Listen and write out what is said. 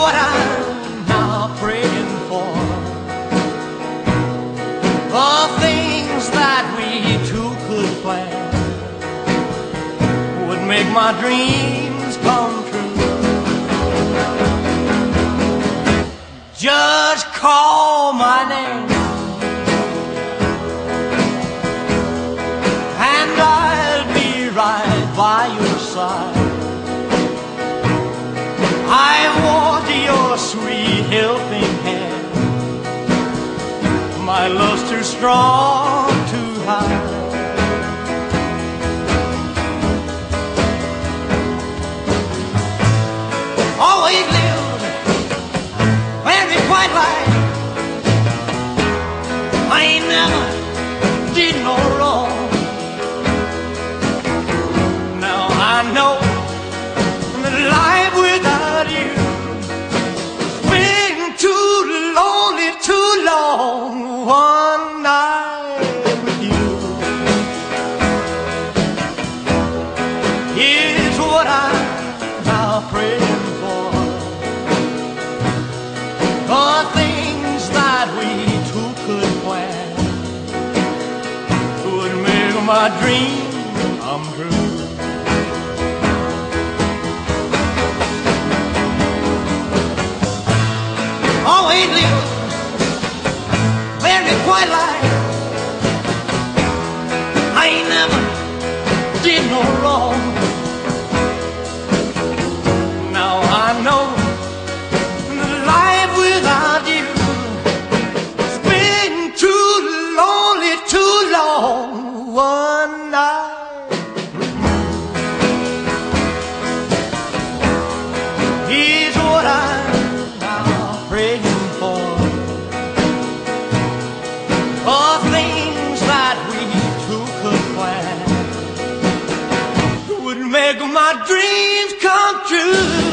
what I'm now praying for are things that we two could plan would make my dreams come true. Just call my name. And I'll be right by your side helping hand. My love's too strong to hide. Always lived very quite right. I ain't never did no wrong. Now I know that life without you my dream come true. always lived very quiet life. I ain't never did no wrong. Now I know that life without you has been too lonely, too long. dreams come true.